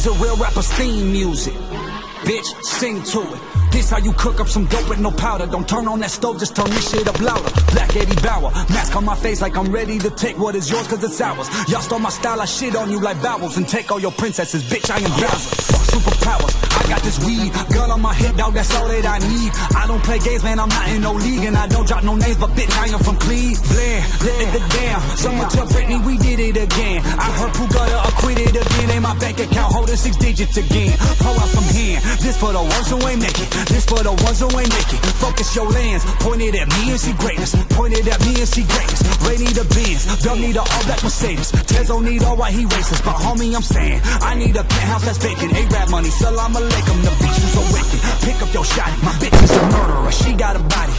These are real rappers' theme music. Bitch, sing to it. This how you cook up some dope with no powder. Don't turn on that stove, just turn this shit up louder. Black Eddie Bauer, mask on my face like I'm ready to take what is yours cause it's ours. Y'all stole my style, I shit on you like bowels and take all your princesses. Bitch, I am Bowser. Fuck superpowers. I got this weed, gun on my hip, dog, that's all that I need. I don't play games, man, I'm not in no league, and I don't drop no names, but bitch, I am from Cleveland. Let the damn, someone tell Britney we did it again. I heard got acquitted again, ain't my bank account holding six digits again. Pull out some hand, this for the ones who ain't make it, this for the ones who ain't make it. Focus your lens, pointed at me and see greatness, pointed at me and see greatness. Ray need a Benz, Dumb need a all black Mercedes. Tezo need all white, he racist, but homie, I'm saying, I need a penthouse that's vacant. A-rap money, salam alaikum, the beach so wicked. Pick up your shot, my bitch is a murderer, she got a body.